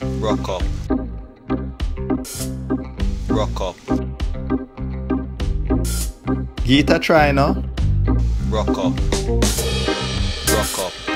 Rock up. Rock up. guitar trainer. try now. Rock up. Rock up.